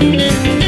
Música